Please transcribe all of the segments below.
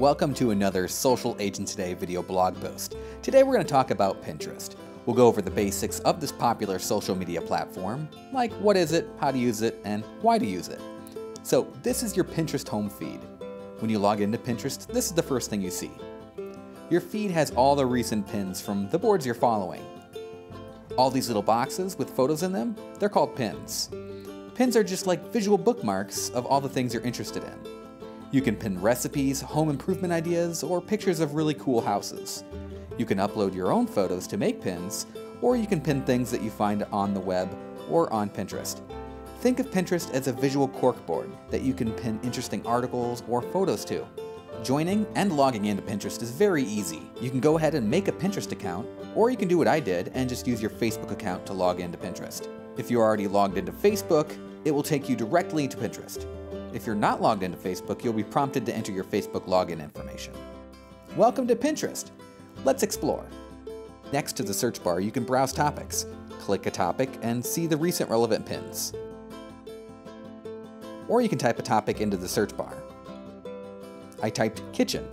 Welcome to another Social Agent Today video blog post. Today we're going to talk about Pinterest. We'll go over the basics of this popular social media platform, like what is it, how to use it, and why to use it. So this is your Pinterest home feed. When you log into Pinterest, this is the first thing you see. Your feed has all the recent pins from the boards you're following. All these little boxes with photos in them, they're called pins. Pins are just like visual bookmarks of all the things you're interested in. You can pin recipes, home improvement ideas, or pictures of really cool houses. You can upload your own photos to make pins, or you can pin things that you find on the web or on Pinterest. Think of Pinterest as a visual corkboard that you can pin interesting articles or photos to. Joining and logging into Pinterest is very easy. You can go ahead and make a Pinterest account, or you can do what I did and just use your Facebook account to log into Pinterest. If you're already logged into Facebook, it will take you directly to Pinterest. If you're not logged into Facebook, you'll be prompted to enter your Facebook login information. Welcome to Pinterest. Let's explore. Next to the search bar, you can browse topics. Click a topic and see the recent relevant pins. Or you can type a topic into the search bar. I typed kitchen.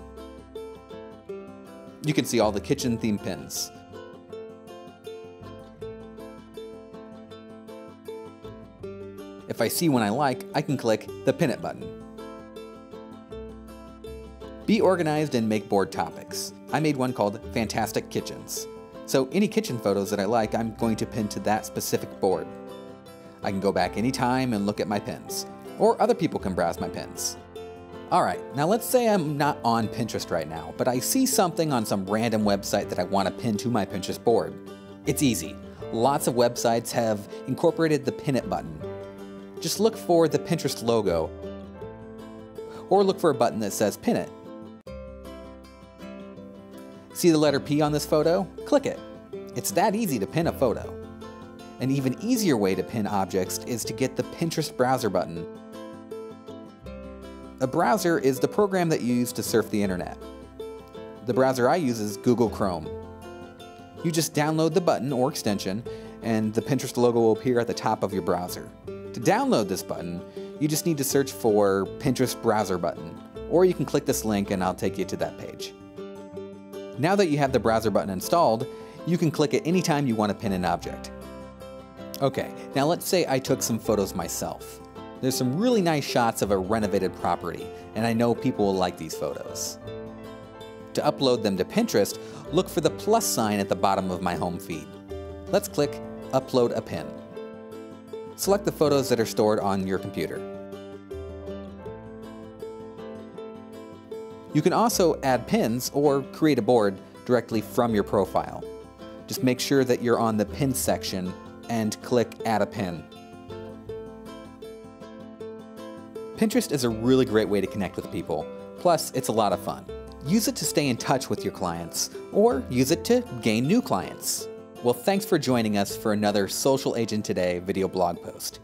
You can see all the kitchen theme pins. If I see one I like, I can click the Pin It button. Be organized and make board topics. I made one called Fantastic Kitchens. So any kitchen photos that I like, I'm going to pin to that specific board. I can go back anytime and look at my pins, or other people can browse my pins. Alright, now let's say I'm not on Pinterest right now, but I see something on some random website that I want to pin to my Pinterest board. It's easy. Lots of websites have incorporated the Pin It button, just look for the Pinterest logo, or look for a button that says Pin It. See the letter P on this photo? Click it. It's that easy to pin a photo. An even easier way to pin objects is to get the Pinterest browser button. A browser is the program that you use to surf the internet. The browser I use is Google Chrome. You just download the button or extension, and the Pinterest logo will appear at the top of your browser. To download this button, you just need to search for Pinterest browser button, or you can click this link and I'll take you to that page. Now that you have the browser button installed, you can click it anytime you want to pin an object. Okay, now let's say I took some photos myself. There's some really nice shots of a renovated property, and I know people will like these photos. To upload them to Pinterest, look for the plus sign at the bottom of my home feed. Let's click Upload a Pin select the photos that are stored on your computer. You can also add pins or create a board directly from your profile. Just make sure that you're on the pin section and click Add a Pin. Pinterest is a really great way to connect with people, plus it's a lot of fun. Use it to stay in touch with your clients, or use it to gain new clients. Well, thanks for joining us for another Social Agent Today video blog post.